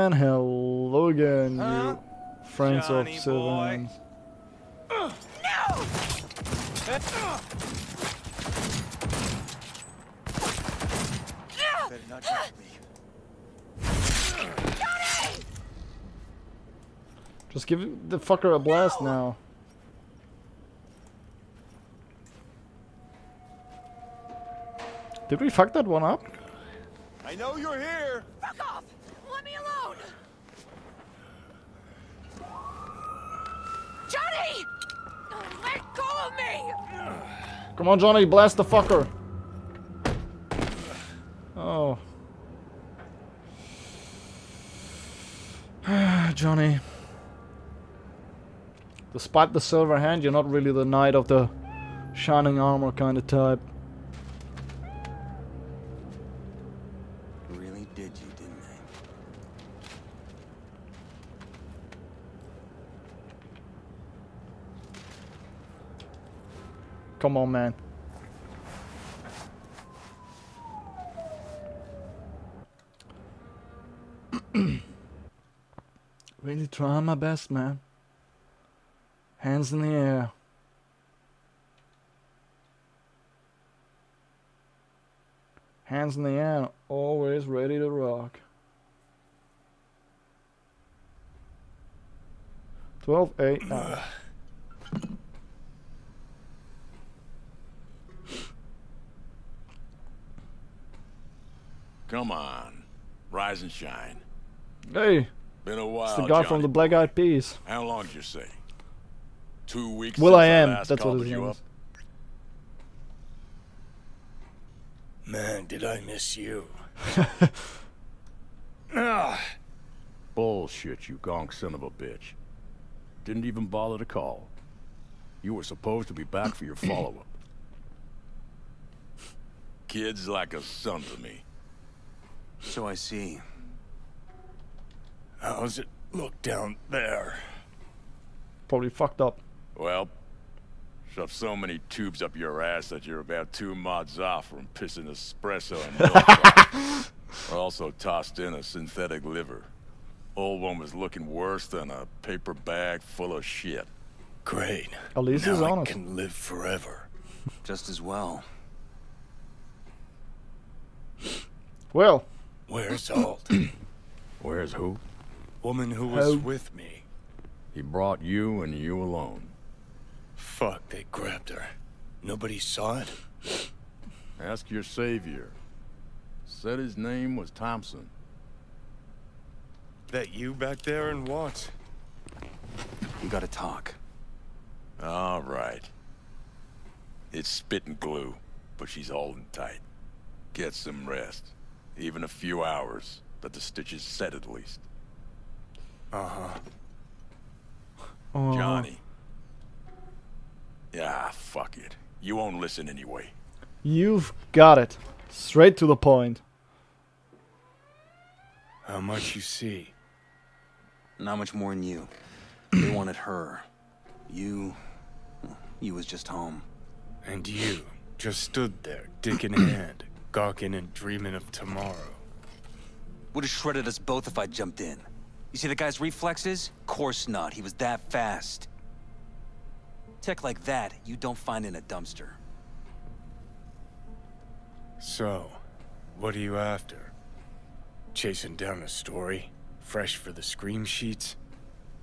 And hello again, Huh? you friends Johnny of boy. Sylvan's. Better not touch me. Just give the fucker a blast now. Did we fuck that one up? I know you're here. Fuck off! Let me alone! Johnny! Let go of me! Come on, Johnny, blast the fucker. Oh. Johnny. Despite the silver hand, you're not really the knight of the shining armor kind of type. Come on, man. really trying my best, man. Hands in the air. Hands in the air, always ready to rock. 12 8. ah. Come on. Rise and shine. Hey, Been a while. it's the guy from the Black boy. Eyed Peas. How long did you say? Two weeks Will since I am. last That's what called his you name up? is. Man, did I miss you. Ah. Bullshit, you gonk son of a bitch. Didn't even bother to call. You were supposed to be back for your follow-up. Kid's like a son to me. So I see. How's it look down there? Probably fucked up. Well, shove so many tubes up your ass that you're about two mods off from pissing espresso and milk. I also tossed in a synthetic liver. Old one was looking worse than a paper bag full of shit. Great. At least he's now I can live forever. Just as well. Well, Where's Alt? Where's who? Woman who was How- with me. He brought you and you alone. Fuck, they grabbed her. Nobody saw it? Ask your savior. Said his name was Thompson. That you back there and what? We gotta talk. All right. It's spit and glue, but she's holding tight. Get some rest. Even a few hours, but the stitches set at least. Uh-huh. uh, Johnny. Yeah, fuck it. You won't listen anyway. you've got it. Straight to the point. How much you see? Not much more than you. They wanted her. You... You was just home. And you just stood there, dick in hand, gawking and dreaming of tomorrow. Would have shredded us both if I jumped in. You see the guy's reflexes? Course not. He was that fast. Tech like that, you don't find in a dumpster. So, what are you after? Chasing down a story? Fresh for the scream sheets?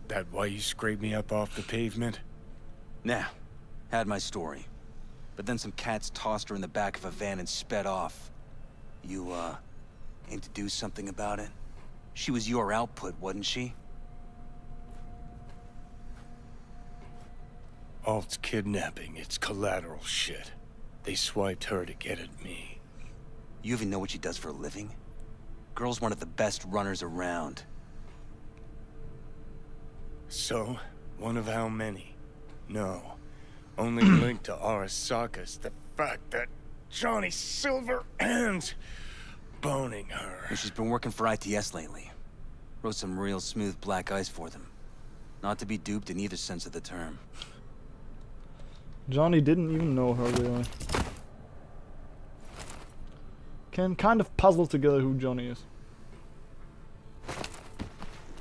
That why you scraped me up off the pavement? Nah, had my story. But then some cats tossed her in the back of a van and sped off. You, uh, aim to do something about it? She was your output, wasn't she? Alt's kidnapping, it's collateral shit. They swiped her to get at me. You even know what she does for a living? Girl's one of the best runners around. So, one of how many? No. Only linked to Arasaka's the fact that Johnny Silver and boning her. And she's been working for ITS lately. Wrote some real smooth black ice for them. Not to be duped in either sense of the term. Johnny didn't even know her really. Can kind of puzzle together who Johnny is.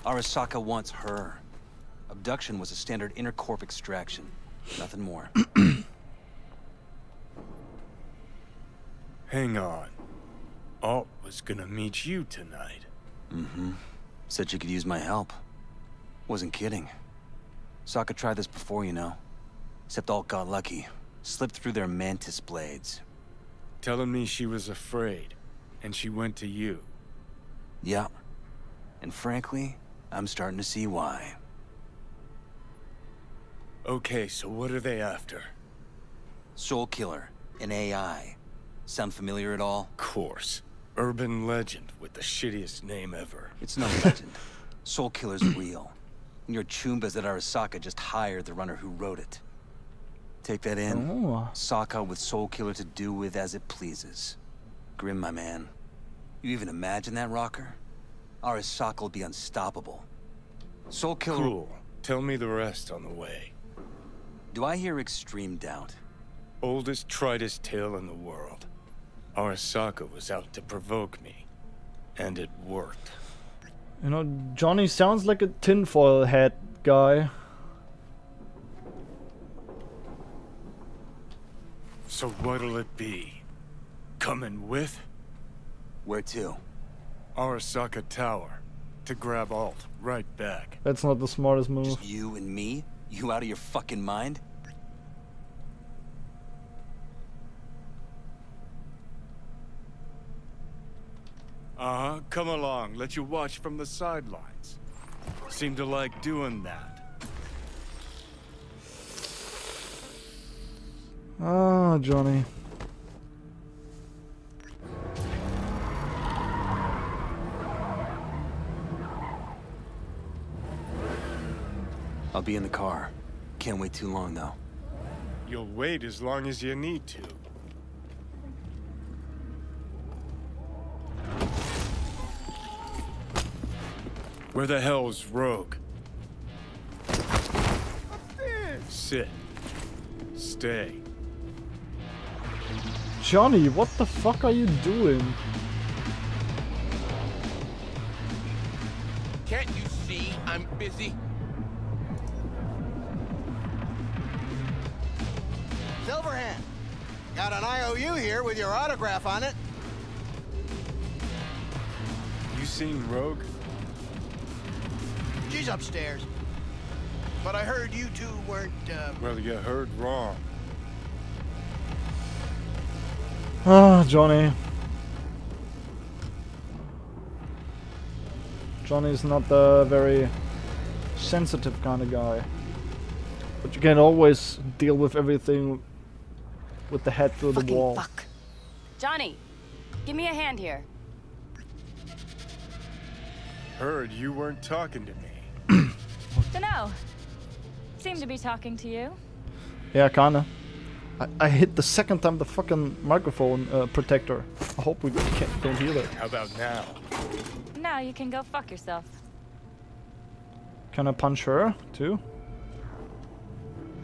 Arasaka wants her. Abduction was a standard intercorp extraction. Nothing more. Hang on. Alt was gonna meet you tonight. Mm-hmm. Said you could use my help. Wasn't kidding. Sokka tried this before, you know. Except Alt got lucky. Slipped through their mantis blades. Telling me she was afraid, and she went to you. Yeah. And frankly, I'm starting to see why. Okay, so what are they after? Soulkiller, an AI. Sound familiar at all? Of course. Urban legend with the shittiest name ever. It's no legend. Soulkiller's real. And your Chumbas at Arasaka just hired the runner who wrote it. Take that in. Oh. Sokka with Soulkiller to do with as it pleases. Grim, my man. You even imagine that, Rocker? Arasaka will be unstoppable. Soulkiller... Cool. Tell me the rest on the way. Do I hear extreme doubt? Oldest, tritest tale in the world. Arasaka was out to provoke me. And it worked. You know, Johnny sounds like a tinfoil hat guy. So what'll it be? Coming with? Where to? Arasaka Tower. To grab Alt. Right back. That's not the smartest move. Just you and me? You out of your fucking mind? Uh-huh. Come along. Let you watch from the sidelines. Seem to like doing that. Ah, Johnny. I'll be in the car. Can't wait too long, though. You'll wait as long as you need to. Where the hell's Rogue? Sit. Stay. Johnny, what the fuck are you doing? Can't you see I'm busy? IOU here with your autograph on it. You seen Rogue? She's upstairs. But I heard you two weren't, uh... Well, you heard wrong. Ah, Johnny. Johnny's not the very sensitive kind of guy. But you can always deal with everything with the head through the wall. fuck. Johnny, give me a hand here. Heard you weren't talking to me. Dunno. Seem to be talking to you. Yeah, kinda. I, I hit the second time the fucking microphone uh, protector. I hope we can't, don't hear that. How about now? Now you can go fuck yourself. Can I punch her too?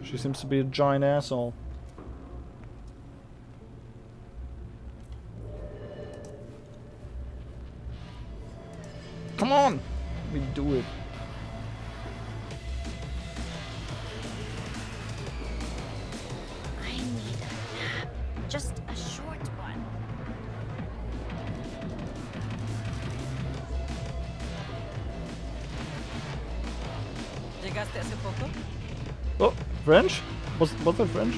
She seems to be a giant asshole. Just a short one. ¿Llegaste hace poco? Oh, French? Was, was that French?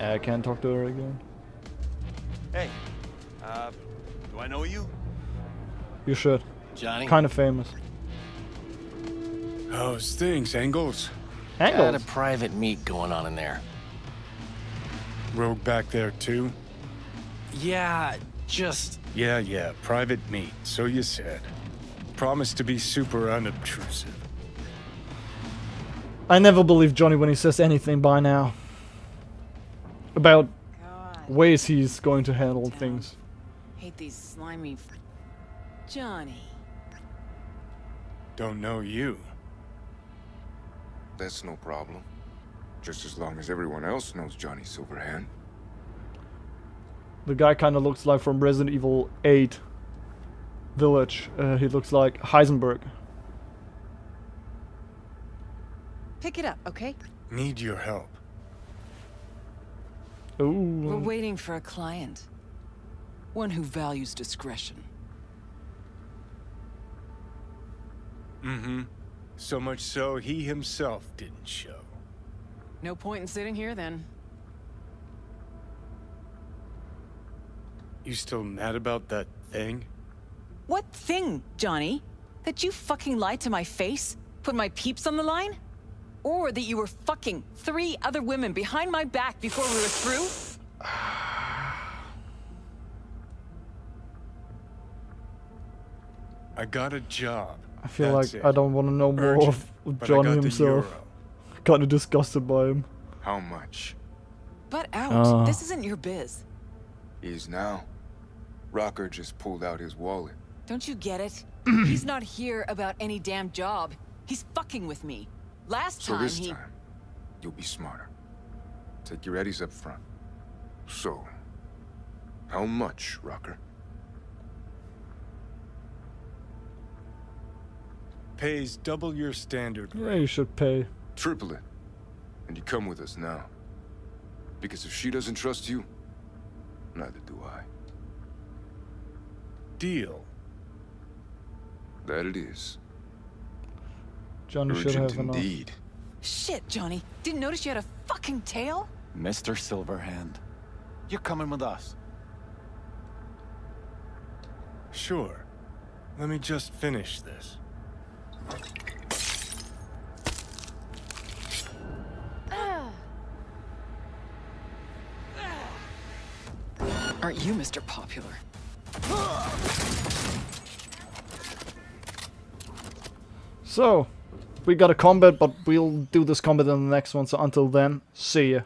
I can't talk to her again. Hey, uh, do I know you? You should. Johnny? Kind of famous. How's things, Engels? Got a private meet going on in there. Rogue back there too? Yeah, just... Yeah, yeah, private meet, so you said. Promise to be super unobtrusive. I never believe Johnny when he says anything by now. About God. ways he's going to handle things. Hate these slimy. Johnny. Don't know you. That's no problem. Just as long as everyone else knows Johnny Silverhand. The guy kind of looks like from Resident Evil 8 Village. Uh, he looks like Heisenberg. Pick it up, okay? Need your help. We're waiting for a client. One who values discretion. Mm-hmm. So much so, he himself didn't show. No point in sitting here then. You still mad about that thing? What thing, Johnny? That you fucking lied to my face? Put my peeps on the line? Or that you were fucking three other women behind my back before we were through? I got a job. I feel That's like it. I don't want to know more Urgent, of, of Johnny himself. Kind of disgusted by him. How much? But out. Ah. This isn't your biz. Is now. Rocker just pulled out his wallet. Don't you get it? He's not here about any damn job. He's fucking with me. Last So time this he... time, you'll be smarter. Take your eddies up front. So, how much, Rocker? Pays double your standard Yeah, you should pay. Triple it. And you come with us now. Because if she doesn't trust you, neither do I. Deal. That it is. Johnny should Urgent have enough. indeed. Shit, Johnny. Didn't notice you had a fucking tail? Mr. Silverhand, you're coming with us. Sure. Let me just finish this. Aren't you Mr. Popular? So, we got a combat, but we'll do this combat in the next one. So until then, see ya.